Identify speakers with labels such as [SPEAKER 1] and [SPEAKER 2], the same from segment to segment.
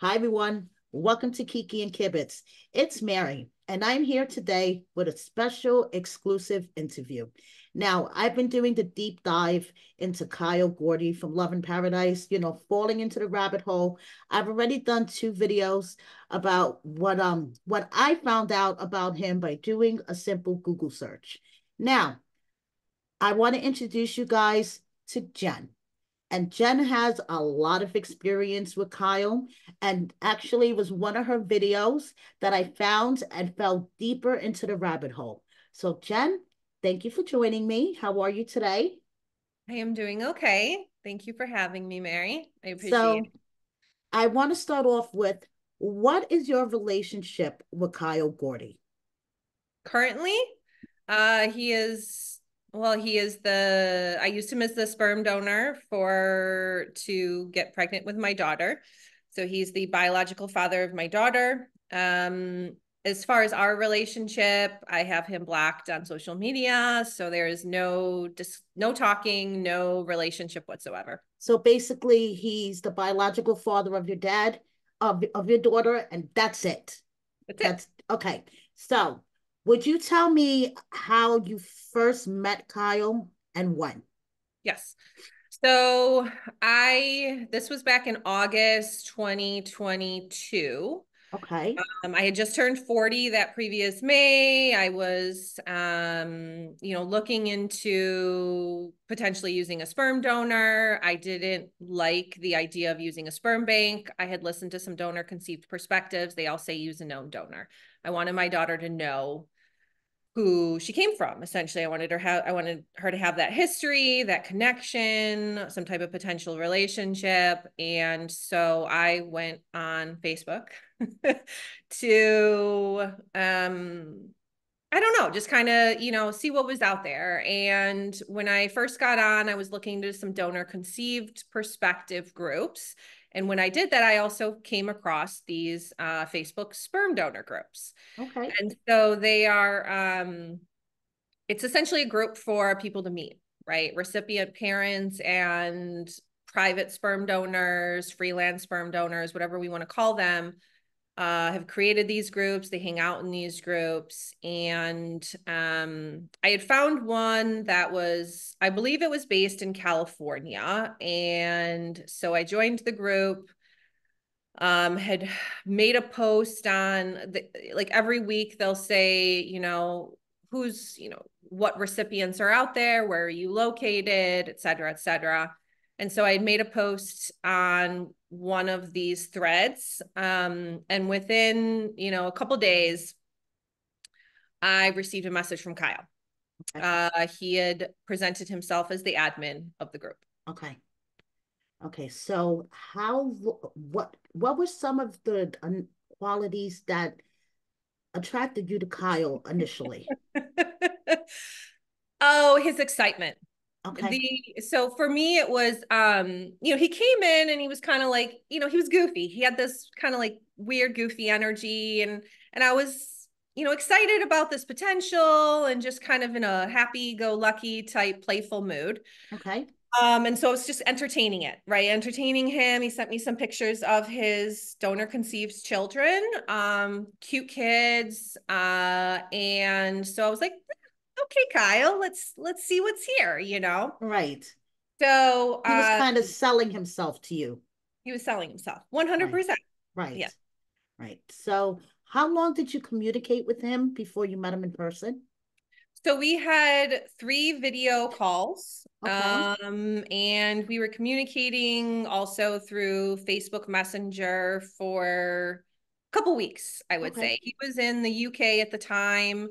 [SPEAKER 1] Hi, everyone. Welcome to Kiki and Kibbitz. It's Mary, and I'm here today with a special exclusive interview. Now, I've been doing the deep dive into Kyle Gordy from Love in Paradise, you know, falling into the rabbit hole. I've already done two videos about what um what I found out about him by doing a simple Google search. Now, I want to introduce you guys to Jen. And Jen has a lot of experience with Kyle and actually was one of her videos that I found and fell deeper into the rabbit hole. So Jen, thank you for joining me. How are you today?
[SPEAKER 2] I am doing okay. Thank you for having me, Mary. I appreciate
[SPEAKER 1] so,
[SPEAKER 2] it.
[SPEAKER 1] I want to start off with what is your relationship with Kyle Gordy?
[SPEAKER 2] Currently, uh, he is well, he is the, I used him as the sperm donor for, to get pregnant with my daughter. So he's the biological father of my daughter. Um, as far as our relationship, I have him blocked on social media. So there is no, just no talking, no relationship whatsoever.
[SPEAKER 1] So basically he's the biological father of your dad, of, of your daughter, and that's it.
[SPEAKER 2] That's, that's it.
[SPEAKER 1] okay. So would you tell me how you first met Kyle and when?
[SPEAKER 2] Yes. So I this was back in August 2022.
[SPEAKER 1] Okay.
[SPEAKER 2] Um, I had just turned 40 that previous May. I was um, you know, looking into potentially using a sperm donor. I didn't like the idea of using a sperm bank. I had listened to some donor conceived perspectives. They all say use a known donor. I wanted my daughter to know who she came from essentially. I wanted her have i wanted her to have that history that connection some type of potential relationship. And so i went on facebook to um i don't know just kind of you know see what was out there. And when i first got on i was looking to some donor conceived perspective groups and when I did that, I also came across these uh, Facebook sperm donor groups.
[SPEAKER 1] Okay.
[SPEAKER 2] And so they are, um, it's essentially a group for people to meet, right? Recipient parents and private sperm donors, freelance sperm donors, whatever we want to call them, uh, have created these groups. They hang out in these groups. And um, I had found one that was, I believe it was based in California. And so I joined the group, um, had made a post on, the, like every week they'll say, you know, who's, you know, what recipients are out there, where are you located, et cetera, et cetera. And so I made a post on one of these threads. Um, and within, you know, a couple days, I received a message from Kyle. Okay. Uh, he had presented himself as the admin of the group.
[SPEAKER 1] Okay. Okay. So how, what, what were some of the qualities that attracted you to Kyle initially?
[SPEAKER 2] oh, his excitement.
[SPEAKER 1] Okay.
[SPEAKER 2] The so for me it was um you know he came in and he was kind of like you know he was goofy. He had this kind of like weird goofy energy and and I was you know excited about this potential and just kind of in a happy go lucky type playful mood.
[SPEAKER 1] Okay.
[SPEAKER 2] Um, and so it's just entertaining it, right? Entertaining him. He sent me some pictures of his donor conceived children, um, cute kids. Uh, and so I was like, okay, Kyle, let's let's see what's here, you know?
[SPEAKER 1] Right.
[SPEAKER 2] So
[SPEAKER 1] he was uh, kind of selling himself to you.
[SPEAKER 2] He was selling himself 100%. Right.
[SPEAKER 1] right. Yeah. Right. So how long did you communicate with him before you met him in person?
[SPEAKER 2] So we had three video calls. Okay. Um, and we were communicating also through Facebook Messenger for a couple weeks, I would okay. say. He was in the UK at the time.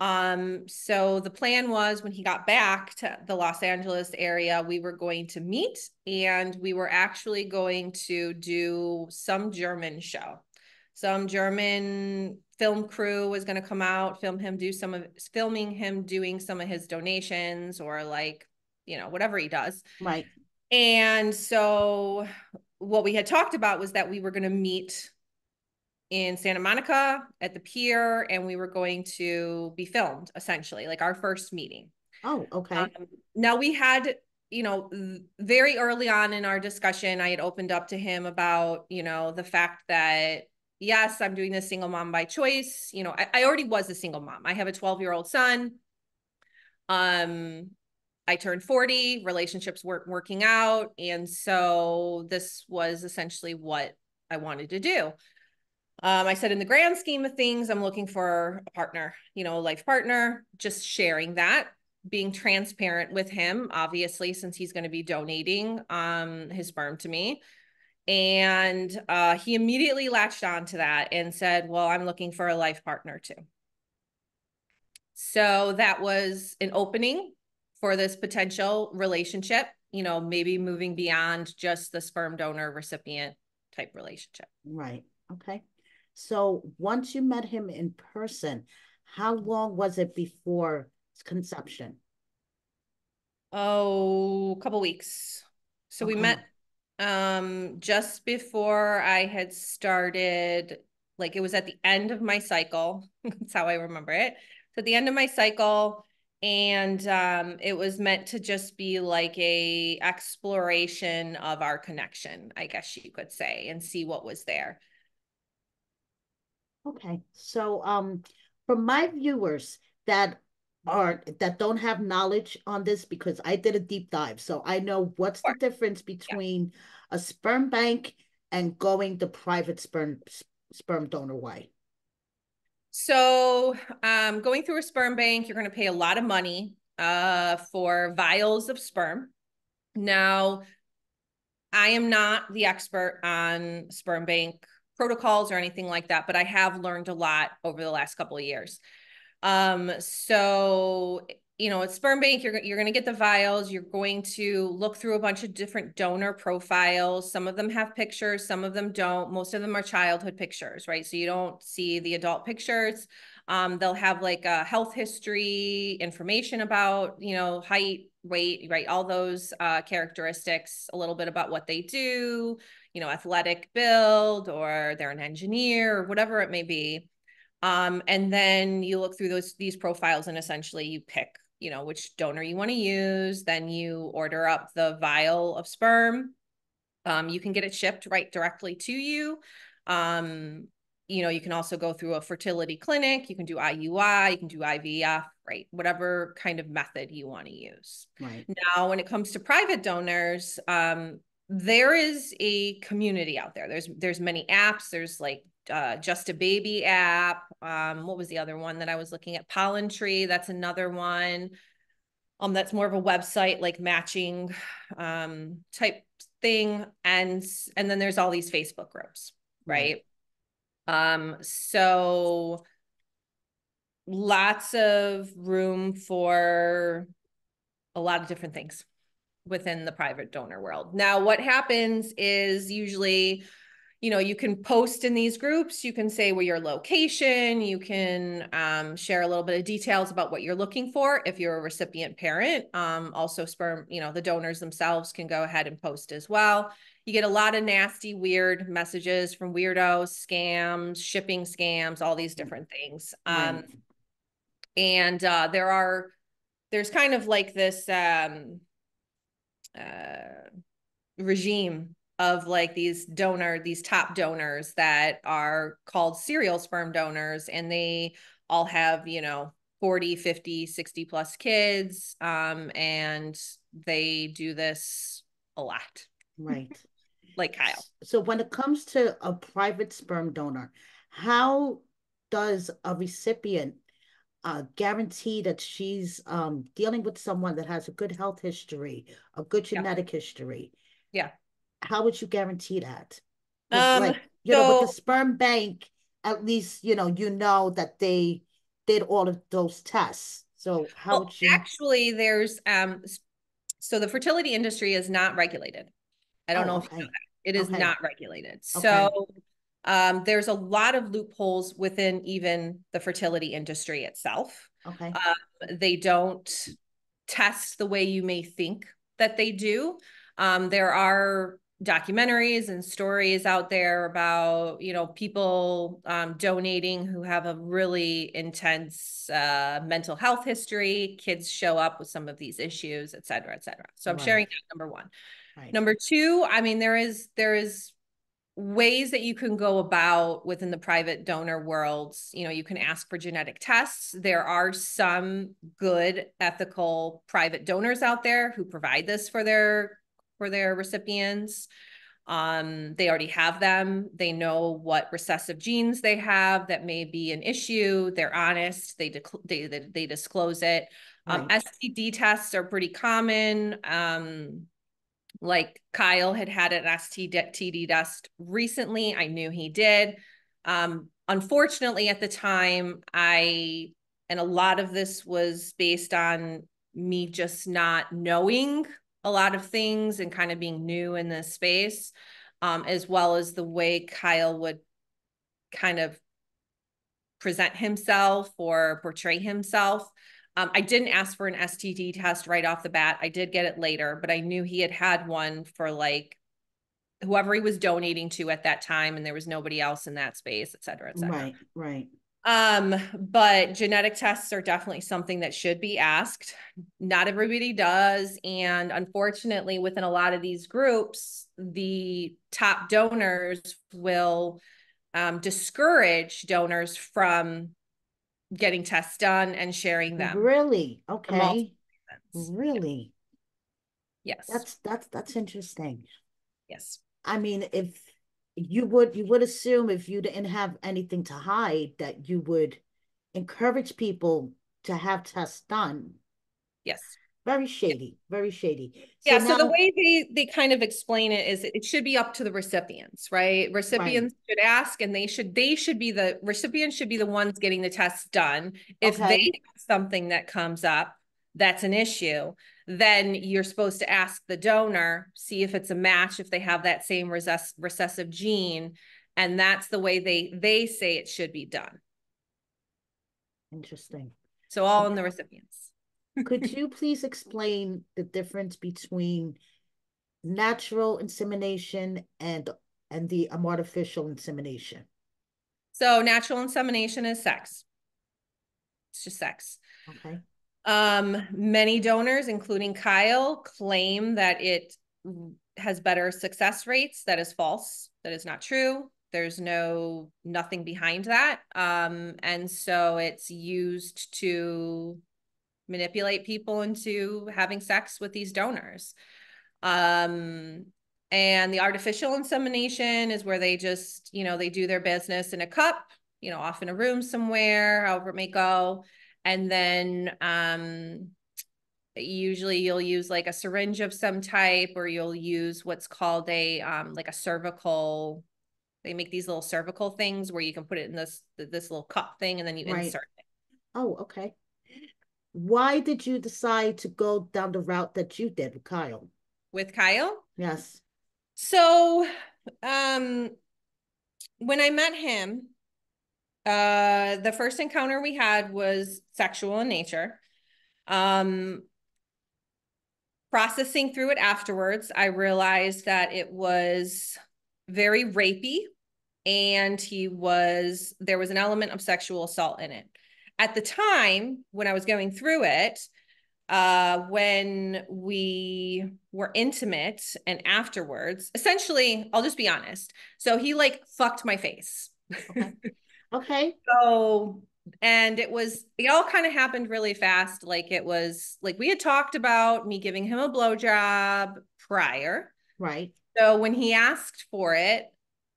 [SPEAKER 2] Um, so the plan was when he got back to the Los Angeles area, we were going to meet and we were actually going to do some German show. Some German film crew was going to come out, film him, do some of filming him doing some of his donations or like, you know, whatever he does.
[SPEAKER 1] Right.
[SPEAKER 2] And so what we had talked about was that we were going to meet in Santa Monica at the pier, and we were going to be filmed essentially, like our first meeting.
[SPEAKER 1] Oh, okay. Um,
[SPEAKER 2] now we had you know, very early on in our discussion, I had opened up to him about, you know, the fact that yes, I'm doing this single mom by choice. You know, I, I already was a single mom. I have a 12 year old son. Um, I turned 40, relationships weren't working out. And so this was essentially what I wanted to do. Um, I said, in the grand scheme of things, I'm looking for a partner, you know, a life partner, just sharing that, being transparent with him, obviously, since he's going to be donating um, his sperm to me. And uh, he immediately latched on to that and said, Well, I'm looking for a life partner too. So that was an opening for this potential relationship, you know, maybe moving beyond just the sperm donor recipient type relationship.
[SPEAKER 1] Right. Okay. So once you met him in person, how long was it before conception?
[SPEAKER 2] Oh, a couple weeks. So okay. we met um just before I had started like it was at the end of my cycle. That's how I remember it. So at the end of my cycle and um it was meant to just be like a exploration of our connection, I guess you could say, and see what was there.
[SPEAKER 1] Okay. So um for my viewers that are that don't have knowledge on this because I did a deep dive. So I know what's the difference between yeah. a sperm bank and going the private sperm sperm donor way.
[SPEAKER 2] So um, going through a sperm bank, you're going to pay a lot of money uh, for vials of sperm. Now, I am not the expert on sperm bank protocols or anything like that, but I have learned a lot over the last couple of years. Um, so you know, at Sperm Bank, you're you're going to get the vials. You're going to look through a bunch of different donor profiles. Some of them have pictures, some of them don't. Most of them are childhood pictures, right? So you don't see the adult pictures. Um, they'll have like a health history, information about you know height, weight, right? All those uh, characteristics. A little bit about what they do, you know, athletic build, or they're an engineer, or whatever it may be. Um, and then you look through those these profiles and essentially you pick, you know, which donor you want to use. Then you order up the vial of sperm. Um, you can get it shipped right directly to you. Um, you know, you can also go through a fertility clinic. You can do IUI, you can do IVF, right? Whatever kind of method you want to use.
[SPEAKER 1] Right.
[SPEAKER 2] Now, when it comes to private donors, um, there is a community out there. There's there's many apps. There's like uh, Just a Baby app. Um, what was the other one that I was looking at? Pollen Tree. That's another one. Um, that's more of a website like matching um, type thing, and and then there's all these Facebook groups, right? Um, so lots of room for a lot of different things within the private donor world. Now, what happens is usually you know, you can post in these groups, you can say where your location, you can um, share a little bit of details about what you're looking for if you're a recipient parent. Um, also, sperm, you know, the donors themselves can go ahead and post as well. You get a lot of nasty, weird messages from weirdos, scams, shipping scams, all these different things. Um, And uh, there are, there's kind of like this um, uh, regime of like these donor these top donors that are called serial sperm donors and they all have you know 40 50 60 plus kids um and they do this a lot.
[SPEAKER 1] Right.
[SPEAKER 2] Like kyle.
[SPEAKER 1] So when it comes to a private sperm donor how does a recipient uh, guarantee that she's um, dealing with someone that has a good health history, a good genetic
[SPEAKER 2] yeah.
[SPEAKER 1] history.
[SPEAKER 2] Yeah
[SPEAKER 1] how would you guarantee that? Um, like, you so, know, with the sperm bank, at least you know you know that they did all of those tests. So how well, would you
[SPEAKER 2] actually? There's um, so the fertility industry is not regulated. I don't oh, know okay. if you know. It is okay. not regulated. Okay. So um, there's a lot of loopholes within even the fertility industry itself.
[SPEAKER 1] Okay.
[SPEAKER 2] Um, they don't test the way you may think that they do. Um, there are documentaries and stories out there about you know people um, donating who have a really intense uh, mental health history kids show up with some of these issues et cetera et cetera so i'm right. sharing that number one right. number two i mean there is there is ways that you can go about within the private donor worlds you know you can ask for genetic tests there are some good ethical private donors out there who provide this for their for their recipients. Um, they already have them. They know what recessive genes they have that may be an issue. They're honest. They they, they disclose it. Um, right. STD tests are pretty common. Um, like Kyle had had an STD test recently. I knew he did. Um, unfortunately, at the time, I and a lot of this was based on me just not knowing a lot of things and kind of being new in this space, um, as well as the way Kyle would kind of present himself or portray himself. Um, I didn't ask for an STD test right off the bat. I did get it later, but I knew he had had one for like whoever he was donating to at that time, and there was nobody else in that space, et cetera, et cetera.
[SPEAKER 1] Right, right.
[SPEAKER 2] Um, but genetic tests are definitely something that should be asked. Not everybody does. And unfortunately, within a lot of these groups, the top donors will um, discourage donors from getting tests done and sharing them.
[SPEAKER 1] Really? Okay. Really?
[SPEAKER 2] Yes.
[SPEAKER 1] That's that's that's interesting.
[SPEAKER 2] Yes.
[SPEAKER 1] I mean, if you would you would assume if you didn't have anything to hide that you would encourage people to have tests done.
[SPEAKER 2] Yes.
[SPEAKER 1] Very shady, very shady.
[SPEAKER 2] So yeah. Now, so the way they they kind of explain it is it should be up to the recipients, right? Recipients right. should ask, and they should they should be the recipients should be the ones getting the tests done. If okay. they have something that comes up that's an issue, then you're supposed to ask the donor, see if it's a match, if they have that same recess- recessive gene. And that's the way they they say it should be done.
[SPEAKER 1] Interesting.
[SPEAKER 2] So all in the recipients.
[SPEAKER 1] Could you please explain the difference between natural insemination and and the um, artificial insemination?
[SPEAKER 2] So natural insemination is sex. It's just sex.
[SPEAKER 1] Okay.
[SPEAKER 2] Um, many donors, including Kyle, claim that it has better success rates. That is false. That is not true. There's no nothing behind that. Um, and so it's used to manipulate people into having sex with these donors. Um, and the artificial insemination is where they just, you know, they do their business in a cup, you know, off in a room somewhere, however it may go and then um, usually you'll use like a syringe of some type or you'll use what's called a um, like a cervical they make these little cervical things where you can put it in this this little cup thing and then you right. insert it
[SPEAKER 1] oh okay why did you decide to go down the route that you did with kyle
[SPEAKER 2] with kyle
[SPEAKER 1] yes
[SPEAKER 2] so um when i met him uh, the first encounter we had was sexual in nature. Um, processing through it afterwards, I realized that it was very rapey and he was, there was an element of sexual assault in it. At the time when I was going through it, uh, when we were intimate and afterwards, essentially, I'll just be honest. So he like fucked my face.
[SPEAKER 1] Okay. Okay.
[SPEAKER 2] So, and it was, it all kind of happened really fast. Like it was, like we had talked about me giving him a blowjob prior.
[SPEAKER 1] Right.
[SPEAKER 2] So when he asked for it,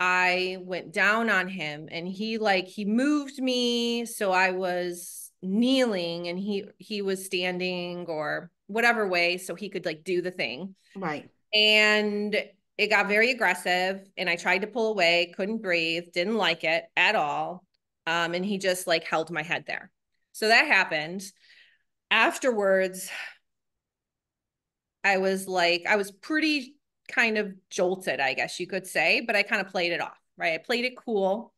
[SPEAKER 2] I went down on him and he like, he moved me. So I was kneeling and he, he was standing or whatever way. So he could like do the thing.
[SPEAKER 1] Right.
[SPEAKER 2] And it got very aggressive and I tried to pull away, couldn't breathe, didn't like it at all. Um, and he just like held my head there. So that happened. Afterwards, I was like, I was pretty kind of jolted, I guess you could say, but I kind of played it off, right? I played it cool.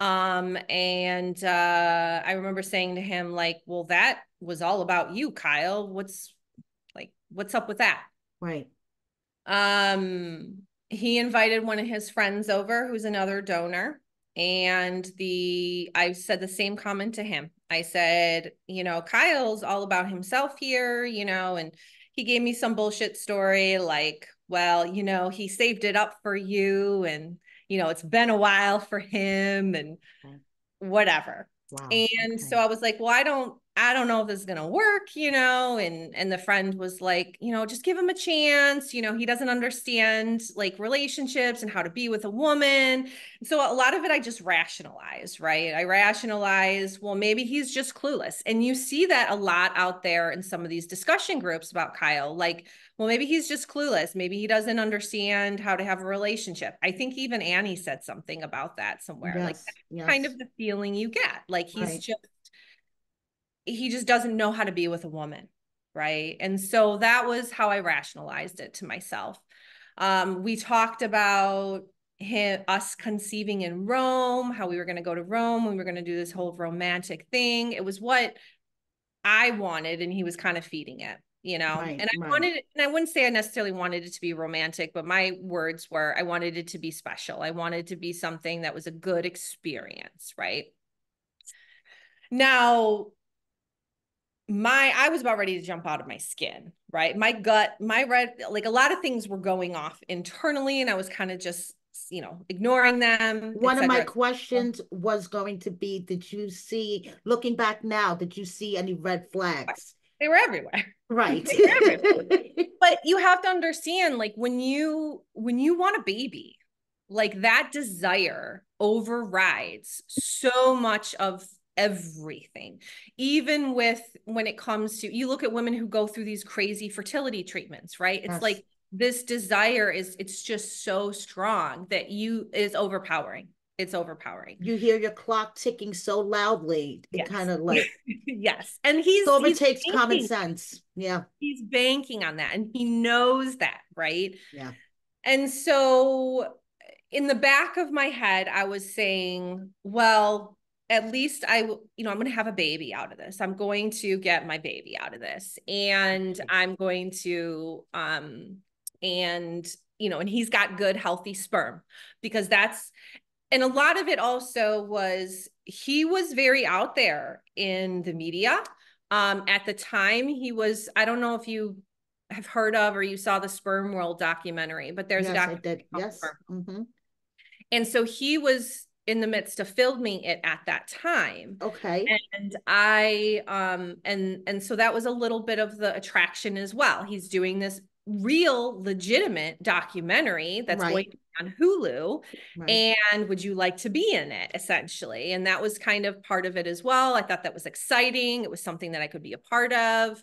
[SPEAKER 2] Um, and uh, I remember saying to him, like, well, that was all about you, Kyle. What's like, what's up with that?
[SPEAKER 1] Right.
[SPEAKER 2] Um, he invited one of his friends over who's another donor and the I said the same comment to him. I said, you know, Kyle's all about himself here, you know, and he gave me some bullshit story like, well, you know, he saved it up for you and you know, it's been a while for him and whatever. Wow. And okay. so I was like, well, I don't I don't know if this is gonna work, you know. And and the friend was like, you know, just give him a chance. You know, he doesn't understand like relationships and how to be with a woman. So a lot of it I just rationalize, right? I rationalize, well, maybe he's just clueless. And you see that a lot out there in some of these discussion groups about Kyle. Like, well, maybe he's just clueless. Maybe he doesn't understand how to have a relationship. I think even Annie said something about that somewhere. Yes, like yes. kind of the feeling you get. Like he's right. just he just doesn't know how to be with a woman right? And so that was how i rationalized it to myself. Um, we talked about him us conceiving in rome how we were going to go to rome we were going to do this whole romantic thing. It was what i wanted and he was kind of feeding it you know? Right, and i right. wanted and i wouldn't say i necessarily wanted it to be romantic but my words were i wanted it to be special. I wanted to be something that was a good experience right? Now my I was about ready to jump out of my skin, right? My gut, my red, like a lot of things were going off internally, and I was kind of just, you know, ignoring them.
[SPEAKER 1] One of my questions was going to be Did you see, looking back now, did you see any red flags?
[SPEAKER 2] They were everywhere.
[SPEAKER 1] Right. were everywhere.
[SPEAKER 2] but you have to understand, like, when you when you want a baby, like that desire overrides so much of everything. Even with when it comes to you look at women who go through these crazy fertility treatments right? It's yes. like this desire is it's just so strong that you is overpowering. It's overpowering.
[SPEAKER 1] You hear your clock ticking so loudly it yes. kind of like
[SPEAKER 2] yes. And he's
[SPEAKER 1] so overtakes he's common sense. Yeah.
[SPEAKER 2] He's banking on that and he knows that right?
[SPEAKER 1] Yeah.
[SPEAKER 2] And so in the back of my head i was saying well at least I, you know, I'm going to have a baby out of this. I'm going to get my baby out of this, and I'm going to, um, and you know, and he's got good, healthy sperm because that's, and a lot of it also was he was very out there in the media. Um, at the time, he was. I don't know if you have heard of or you saw the Sperm World documentary, but there's
[SPEAKER 1] yes,
[SPEAKER 2] a documentary.
[SPEAKER 1] Yes. Mm-hmm.
[SPEAKER 2] And so he was in the midst of filming it at that time.
[SPEAKER 1] Okay.
[SPEAKER 2] And I um and and so that was a little bit of the attraction as well. He's doing this real legitimate documentary that's right. going on Hulu right. and would you like to be in it essentially and that was kind of part of it as well I thought that was exciting it was something that I could be a part of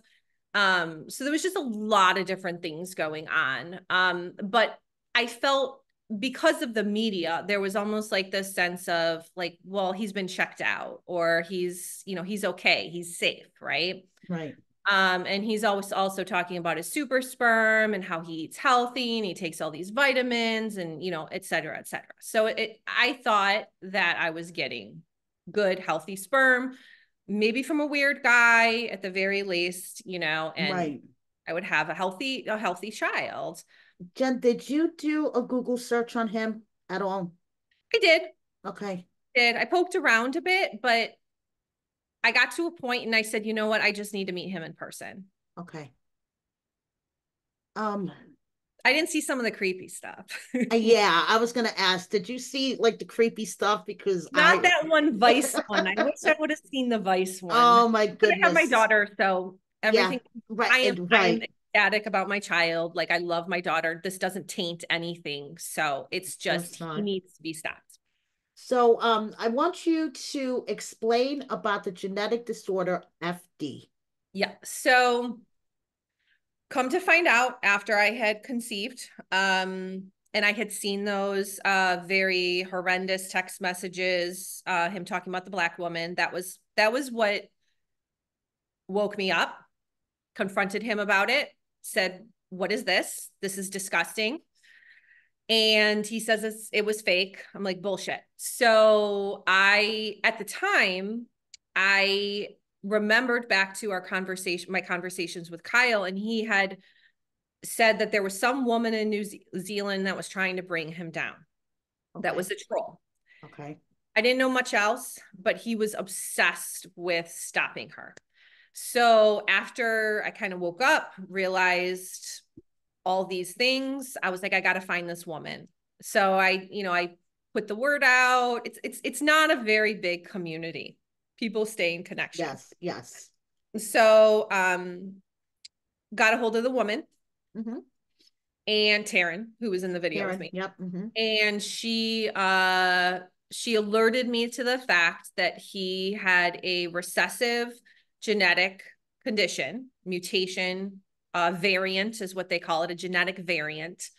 [SPEAKER 2] um so there was just a lot of different things going on um but I felt because of the media there was almost like this sense of like well he's been checked out or he's you know he's okay he's safe right?
[SPEAKER 1] Right.
[SPEAKER 2] Um and he's always also talking about his super sperm and how he eats healthy and he takes all these vitamins and you know et cetera et cetera. So it i thought that i was getting good healthy sperm maybe from a weird guy at the very least you know and right. i would have a healthy a healthy child
[SPEAKER 1] Jen, did you do a Google search on him at all?
[SPEAKER 2] I did.
[SPEAKER 1] Okay.
[SPEAKER 2] I did I poked around a bit, but I got to a point and I said, you know what? I just need to meet him in person.
[SPEAKER 1] Okay. Um,
[SPEAKER 2] I didn't see some of the creepy stuff.
[SPEAKER 1] Yeah, I was gonna ask, did you see like the creepy stuff? Because
[SPEAKER 2] not I... that one Vice one. I wish I would have seen the Vice one.
[SPEAKER 1] Oh my goodness!
[SPEAKER 2] I have my daughter, so everything.
[SPEAKER 1] Yeah, right, I am, right. I'm
[SPEAKER 2] ecstatic about my child. Like I love my daughter. This doesn't taint anything. So it's just he needs to be stopped.
[SPEAKER 1] So um I want you to explain about the genetic disorder FD.
[SPEAKER 2] Yeah. So come to find out after I had conceived, um, and I had seen those uh very horrendous text messages, uh, him talking about the black woman. That was that was what woke me up confronted him about it said, What is this? This is disgusting. And he says it was fake. I'm like, bullshit. So I, at the time, I remembered back to our conversation, my conversations with Kyle, and he had said that there was some woman in New Ze- Zealand that was trying to bring him down. That was a troll.
[SPEAKER 1] Okay.
[SPEAKER 2] I didn't know much else, but he was obsessed with stopping her. So after I kind of woke up, realized all these things, I was like, I got to find this woman. So I, you know, I put the word out. It's it's it's not a very big community. People stay in connection.
[SPEAKER 1] Yes. Yes.
[SPEAKER 2] So um got a hold of the woman
[SPEAKER 1] mm-hmm.
[SPEAKER 2] and Taryn, who was in the video with me.
[SPEAKER 1] Yep. hmm
[SPEAKER 2] and she uh she alerted me to the fact that he had a recessive genetic condition mutation uh variant is what they call it a genetic variant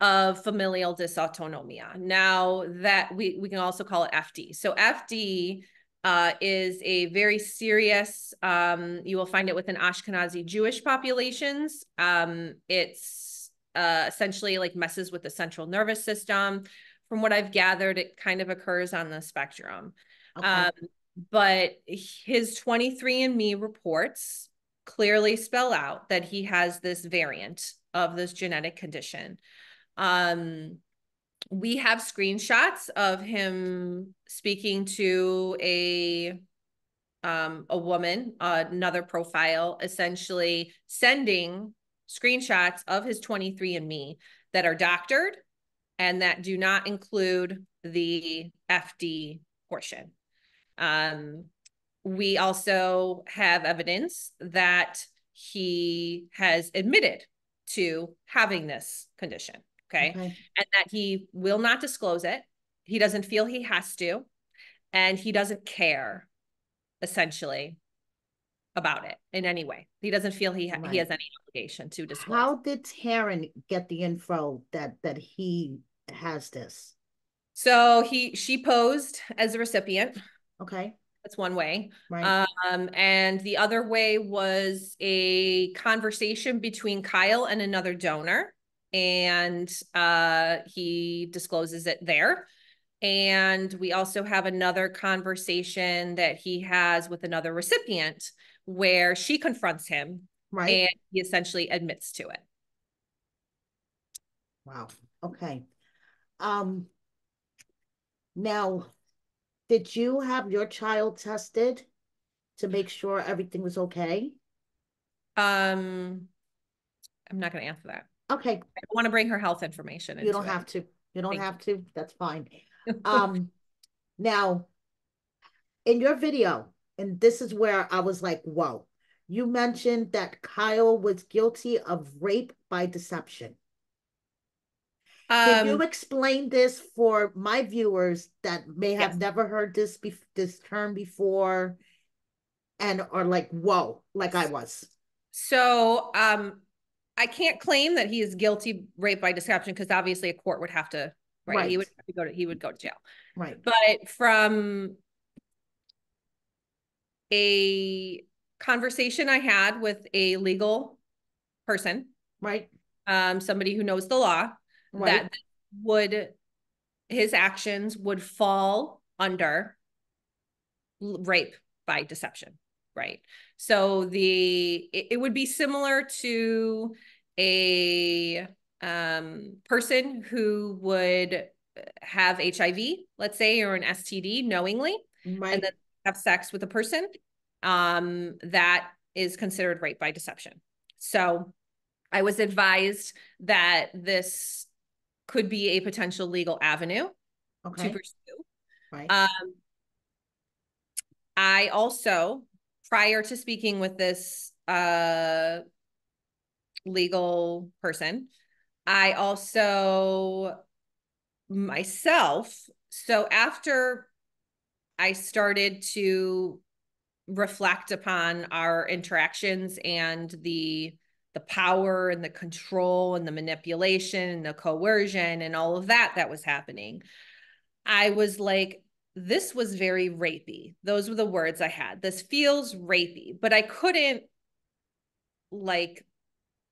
[SPEAKER 2] of familial dysautonomia. Now that we we can also call it fd so fd uh, is a very serious um, you will find it within ashkenazi jewish populations. Um, it's uh, essentially like messes with the central nervous system. From what i've gathered it kind of occurs on the spectrum.
[SPEAKER 1] Okay.
[SPEAKER 2] um, but his 23andme reports clearly spell out that he has this variant of this genetic condition um, we have screenshots of him speaking to a um, a woman, another profile, essentially sending screenshots of his 23andMe that are doctored and that do not include the FD portion. Um, we also have evidence that he has admitted to having this condition. Okay.
[SPEAKER 1] okay.
[SPEAKER 2] And that he will not disclose it. He doesn't feel he has to. And he doesn't care, essentially, about it in any way. He doesn't feel he, ha-
[SPEAKER 1] Right.
[SPEAKER 2] he has any obligation to disclose.
[SPEAKER 1] How did Taryn get the info that that he has this?
[SPEAKER 2] So he she posed as a recipient.
[SPEAKER 1] Okay.
[SPEAKER 2] That's one way.
[SPEAKER 1] Right.
[SPEAKER 2] Um, and the other way was a conversation between Kyle and another donor. And uh, he discloses it there. And we also have another conversation that he has with another recipient where she confronts him
[SPEAKER 1] right.
[SPEAKER 2] and he essentially admits to it.
[SPEAKER 1] Wow. Okay. Um. Now, did you have your child tested to make sure everything was okay?
[SPEAKER 2] Um, I'm not going to answer that.
[SPEAKER 1] Okay.
[SPEAKER 2] I want to bring her health information.
[SPEAKER 1] You don't
[SPEAKER 2] it.
[SPEAKER 1] have to. You don't
[SPEAKER 2] Thank you.
[SPEAKER 1] have to. That's fine. Um, now, in your video, and this is where I was like, whoa, you mentioned that Kyle was guilty of rape by deception. Can you
[SPEAKER 2] Um,
[SPEAKER 1] explain this for my viewers that may have
[SPEAKER 2] Yes.
[SPEAKER 1] never heard this be this term before and are like, whoa, like I was?
[SPEAKER 2] So um I can't claim that he is guilty rape by deception because obviously a court would have to right, he would have to go to he would go to jail.
[SPEAKER 1] Right.
[SPEAKER 2] But from a conversation I had with a legal person,
[SPEAKER 1] Right.
[SPEAKER 2] um somebody who knows the law,
[SPEAKER 1] Right.
[SPEAKER 2] that would his actions would fall under rape by deception right so the it, it would be similar to a um person who would have hiv let's say or an std knowingly
[SPEAKER 1] Right.
[SPEAKER 2] and then have sex with a person um that is considered rape by deception so i was advised that this could be a potential legal avenue to pursue
[SPEAKER 1] Right.
[SPEAKER 2] um i also prior to speaking with this uh legal person i also myself so after i started to reflect upon our interactions and the the power and the control and the manipulation and the coercion and all of that that was happening i was like this was very rapey those were the words i had this feels rapey but i couldn't like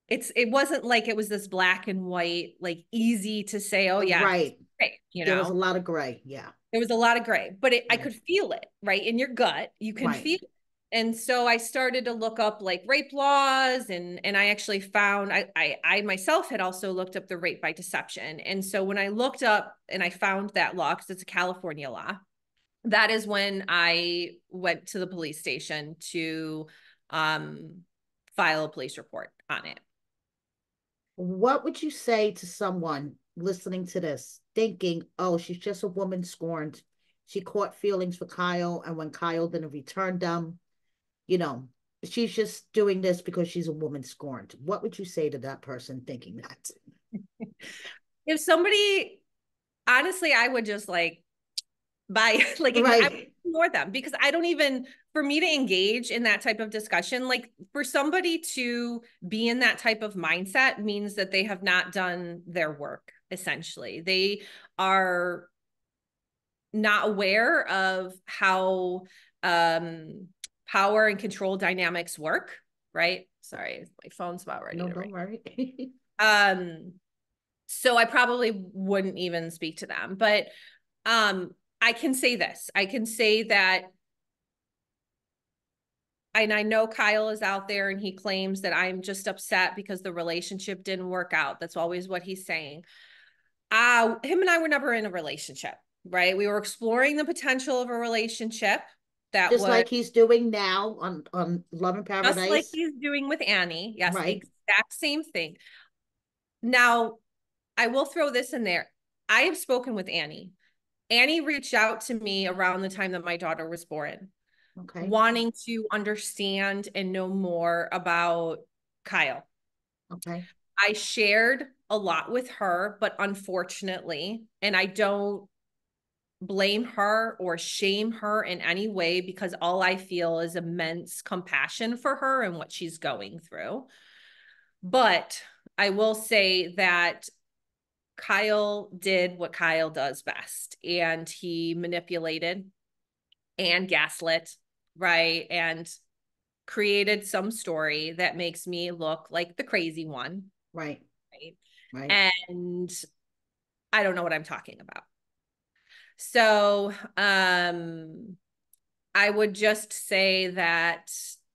[SPEAKER 2] it's it wasn't like it was this black and white like easy to say oh yeah
[SPEAKER 1] Right.
[SPEAKER 2] rape, you know, There
[SPEAKER 1] was a lot of gray. Yeah.
[SPEAKER 2] there was a lot of gray, but it, I could feel it right in your gut. You can
[SPEAKER 1] Right.
[SPEAKER 2] feel. it. And so I started to look up like rape laws and and I actually found I, I I myself had also looked up the rape by deception. And so when I looked up and I found that law because it's a California law, that is when I went to the police station to um file a police report on it.
[SPEAKER 1] What would you say to someone listening to this, thinking, oh, she's just a woman scorned. She caught feelings for Kyle, and when Kyle didn't return them, you know, she's just doing this because she's a woman scorned. What would you say to that person thinking that?
[SPEAKER 2] if somebody, honestly, I would just like buy, like, right. ignore them because I don't even, for me to engage in that type of discussion, like for somebody to be in that type of mindset means that they have not done their work, essentially. They are not aware of how um power and control dynamics work, right? Sorry, my phone's about ready.
[SPEAKER 1] No, don't worry.
[SPEAKER 2] um, so I probably wouldn't even speak to them, but um, I can say this. I can say that and I know Kyle is out there and he claims that I'm just upset because the relationship didn't work out. That's always what he's saying. Uh, him and I were never in a relationship, right? We were exploring the potential of a relationship
[SPEAKER 1] that just was, like he's doing now on on Love and Paradise,
[SPEAKER 2] just like he's doing with Annie. Yes, right. exact same thing. Now, I will throw this in there. I have spoken with Annie. Annie reached out to me around the time that my daughter was born, okay, wanting to understand and know more about Kyle.
[SPEAKER 1] Okay.
[SPEAKER 2] I shared a lot with her, but unfortunately, and I don't blame her or shame her in any way because all I feel is immense compassion for her and what she's going through. But I will say that Kyle did what Kyle does best and he manipulated and gaslit, right? And created some story that makes me look like the crazy one.
[SPEAKER 1] Right.
[SPEAKER 2] Right. Right. And I don't know what I'm talking about. So um I would just say that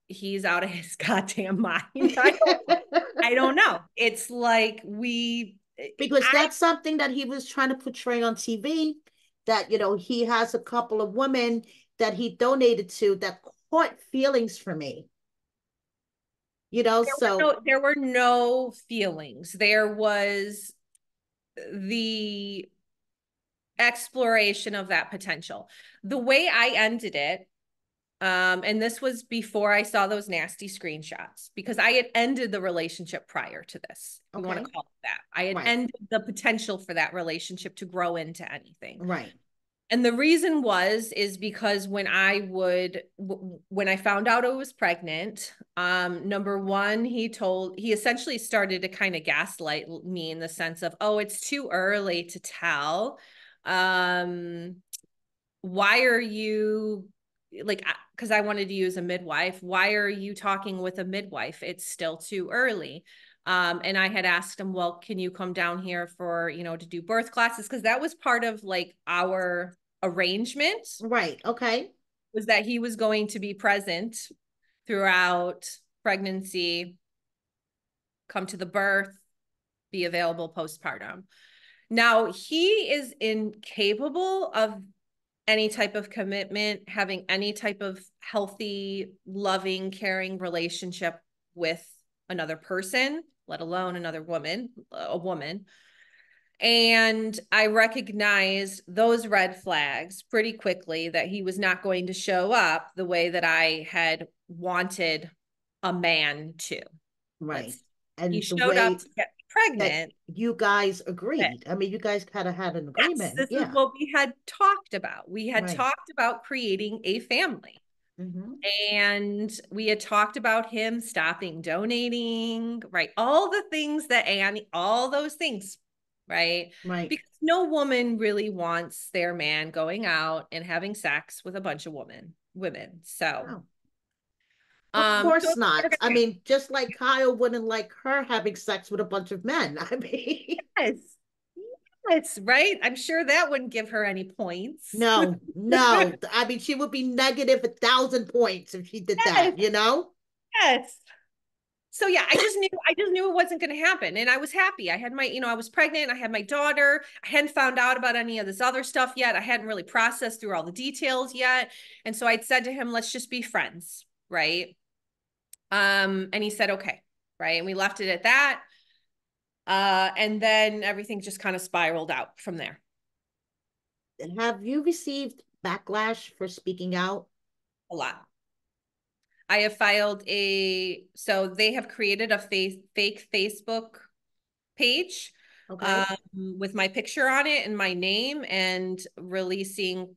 [SPEAKER 2] he's out of his goddamn mind. I don't, I don't know. It's like we
[SPEAKER 1] because I, that's something that he was trying to portray on TV that you know he has a couple of women that he donated to that caught feelings for me. You know,
[SPEAKER 2] there
[SPEAKER 1] so
[SPEAKER 2] were no, there were no feelings. There was the exploration of that potential. The way I ended it, um, and this was before I saw those nasty screenshots because I had ended the relationship prior to this. Okay. We want to call it that. I had right. ended the potential for that relationship to grow into anything.
[SPEAKER 1] Right.
[SPEAKER 2] And the reason was is because when I would when I found out I was pregnant, um number 1 he told he essentially started to kind of gaslight me in the sense of oh it's too early to tell um why are you like because I wanted to use a midwife why are you talking with a midwife? It's still too early. Um and I had asked him well can you come down here for you know to do birth classes? Because that was part of like our arrangement.
[SPEAKER 1] Right okay.
[SPEAKER 2] Was that he was going to be present throughout pregnancy come to the birth be available postpartum now, he is incapable of any type of commitment, having any type of healthy, loving, caring relationship with another person, let alone another woman, a woman. And I recognized those red flags pretty quickly that he was not going to show up the way that I had wanted a man to.
[SPEAKER 1] Right.
[SPEAKER 2] Let's, and he showed way, up to get pregnant.
[SPEAKER 1] You guys agreed. I mean, you guys kind of had an agreement. Yes,
[SPEAKER 2] this yeah. is what we had talked about. We had right. talked about creating a family. Mm-hmm. And we had talked about him stopping donating, right? All the things that Annie, all those things, right?
[SPEAKER 1] Right.
[SPEAKER 2] Because no woman really wants their man going out and having sex with a bunch of women, women. So oh.
[SPEAKER 1] Of um, course so not. I mean, just like Kyle wouldn't like her having sex with a bunch of men. I mean,
[SPEAKER 2] yes, Yes, right. I'm sure that wouldn't give her any points.
[SPEAKER 1] No, no. I mean, she would be negative a thousand points if she did
[SPEAKER 2] Yes.
[SPEAKER 1] that, you know?
[SPEAKER 2] Yes. So yeah, I just knew I just knew it wasn't going to happen and I was happy. I had my, you know, I was pregnant, I had my daughter. I hadn't found out about any of this other stuff yet. I hadn't really processed through all the details yet. And so I'd said to him, "Let's just be friends." Right? Um and he said, "Okay." Right? And we left it at that. Uh and then everything just kind of spiraled out from there.
[SPEAKER 1] Have you received backlash for speaking out?
[SPEAKER 2] A lot. I have filed a so they have created a face fake Facebook page
[SPEAKER 1] Okay.
[SPEAKER 2] um, with my picture on it and my name and releasing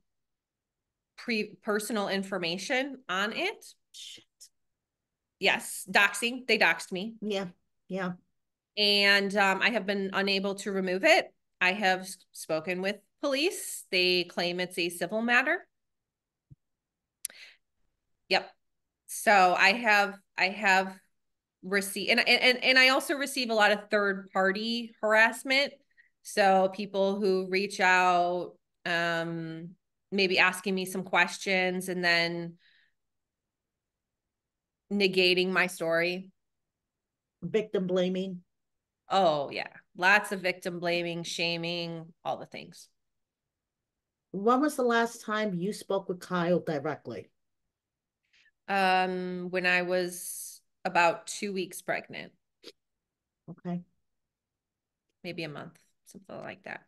[SPEAKER 2] pre personal information on it. Yes, doxing. They doxed me,
[SPEAKER 1] Yeah, yeah.
[SPEAKER 2] and um, I have been unable to remove it. I have spoken with police. They claim it's a civil matter. Yep. So I have I have received and and and I also receive a lot of third party harassment. So people who reach out um maybe asking me some questions and then negating my story.
[SPEAKER 1] Victim blaming.
[SPEAKER 2] Oh yeah. Lots of victim blaming, shaming, all the things.
[SPEAKER 1] When was the last time you spoke with Kyle directly?
[SPEAKER 2] Um when I was about 2 weeks pregnant,
[SPEAKER 1] Okay.
[SPEAKER 2] maybe a month, something like that.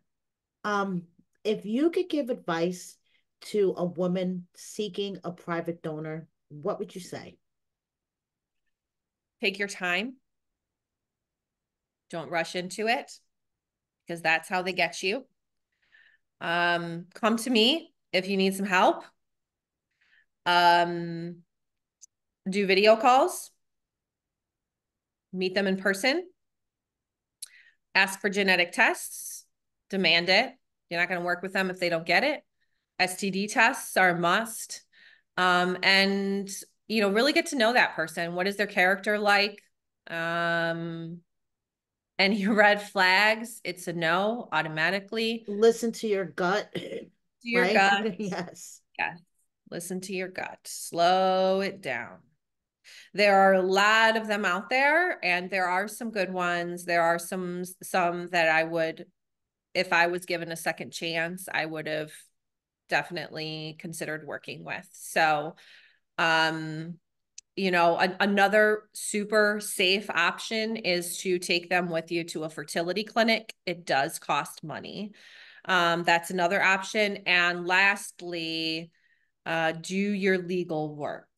[SPEAKER 1] Um, if you could give advice to a woman seeking a private donor, what would you say?
[SPEAKER 2] Take your time. Don't rush into it because that's how they get you. Um, come to me if you need some help. Um, do video calls. Meet them in person. Ask for genetic tests. Demand it. You're not going to work with them if they don't get it. STD tests are a must. Um, and you know, really get to know that person. What is their character like? Um, any red flags? It's a no automatically.
[SPEAKER 1] Listen to your gut,
[SPEAKER 2] To your
[SPEAKER 1] right?
[SPEAKER 2] gut.
[SPEAKER 1] Yes.
[SPEAKER 2] Yes. Listen to your gut. Slow it down. There are a lot of them out there, and there are some good ones. There are some some that I would, if I was given a second chance, I would have definitely considered working with. So, um, you know, a- another super safe option is to take them with you to a fertility clinic. It does cost money. Um, that's another option. And lastly, uh, do your legal work,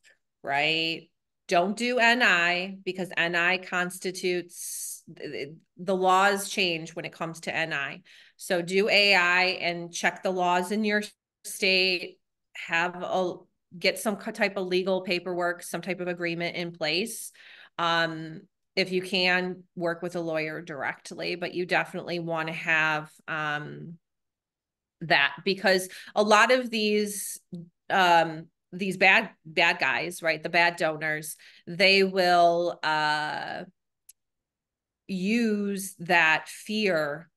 [SPEAKER 2] right? Don't do NI because NI constitutes the the laws change when it comes to NI. So do AI and check the laws in your state, have a get some type of legal paperwork, some type of agreement in place. Um, if you can work with a lawyer directly, but you definitely want to have um that because a lot of these um these bad bad guys right the bad donors they will uh use that fear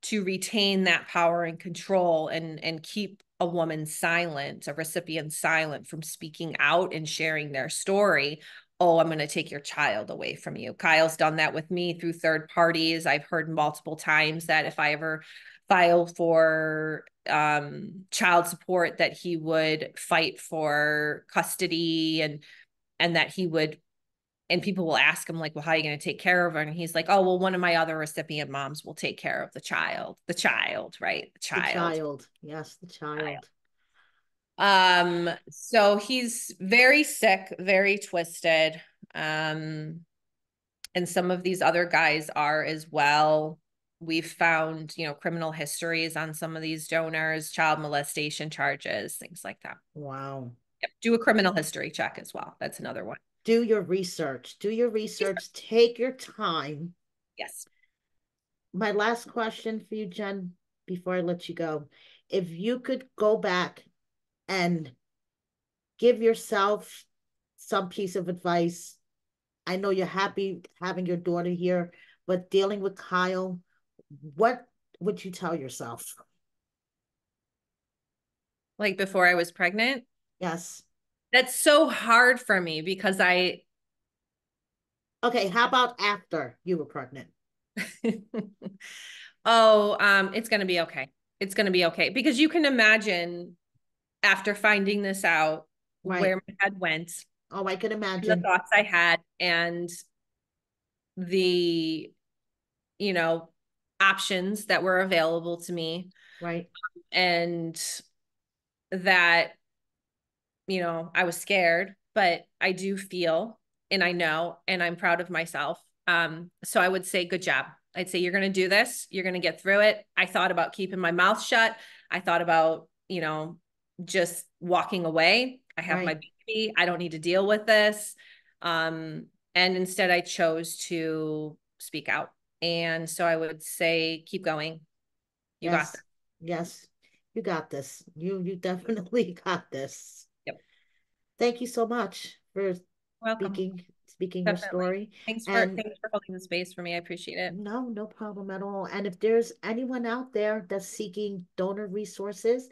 [SPEAKER 2] to retain that power and control and and keep a woman silent a recipient silent from speaking out and sharing their story oh i'm going to take your child away from you. Kyle's done that with me through third parties. I've heard multiple times that if i ever file for um, child support that he would fight for custody and and that he would and people will ask him like well how are you going to take care of her and he's like oh well one of my other recipient moms will take care of the child the child right the
[SPEAKER 1] The
[SPEAKER 2] child,
[SPEAKER 1] child. Yes, the child.
[SPEAKER 2] um so he's very sick very twisted um and some of these other guys are as well we've found you know criminal histories on some of these donors child molestation charges things like that
[SPEAKER 1] Wow.
[SPEAKER 2] yep. do a criminal history check as well that's another one
[SPEAKER 1] Do your research. Do your research. Take your time.
[SPEAKER 2] yes
[SPEAKER 1] My last question for you, Jen, before I let you go. If you could go back and give yourself some piece of advice, I know you're happy having your daughter here, but dealing with Kyle, what would you tell yourself?
[SPEAKER 2] Like before I was pregnant?
[SPEAKER 1] Yes.
[SPEAKER 2] That's so hard for me because I
[SPEAKER 1] Okay, how about after you were pregnant?
[SPEAKER 2] oh, um, it's gonna be okay. It's gonna be okay. Because you can imagine after finding this out right. where my head went.
[SPEAKER 1] Oh, I can imagine
[SPEAKER 2] the thoughts I had and the you know options that were available to me.
[SPEAKER 1] Right.
[SPEAKER 2] And that you know, I was scared, but I do feel and I know and I'm proud of myself. Um, so I would say good job. I'd say you're going to do this. You're going to get through it. I thought about keeping my mouth shut. I thought about, you know, just walking away. I have right. my baby. I don't need to deal with this. Um, and instead I chose to speak out. And so I would say keep going.
[SPEAKER 1] You yes. got this. Yes. You got this. You you definitely got this. Thank you so much for
[SPEAKER 2] Welcome.
[SPEAKER 1] speaking speaking Definitely. your story.
[SPEAKER 2] Thanks for and thanks for holding the space for me. I appreciate it.
[SPEAKER 1] No, no problem at all. And if there's anyone out there that's seeking donor resources,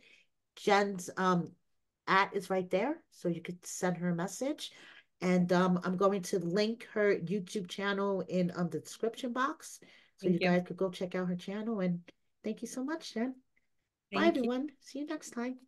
[SPEAKER 1] Jen's um at is right there, so you could send her a message. And um, I'm going to link her YouTube channel in um, the description box, so you, you, guys could go check out her channel. And thank you so much, Jen. Thank Bye, you. everyone. See you next time.